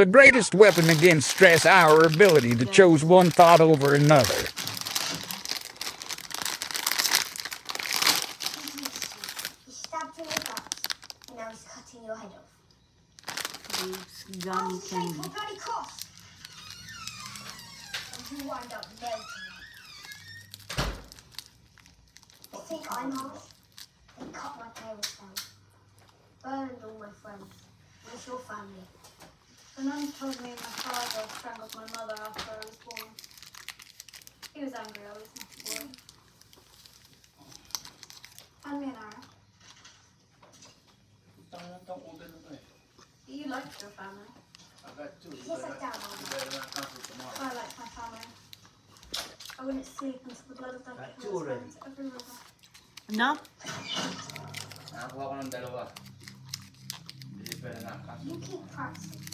the greatest weapon against stress our ability to choose one thought over another. And you wind up melting think I'm harsh? Then cut my down. Burned all my friends. Where's your family? The nun told me my father strangled my mother after I was born. He was angry I was not a boy. And me and Ara. Don't, don't want them to think. You liked your family. I got two. You Yes, I not- down on you better not come for tomorrow. I liked my family. I wouldn't sleep until the blood of them Got two killers already. every river. No? Nakakuha ko ng dalawa. You better not. You keep practicing.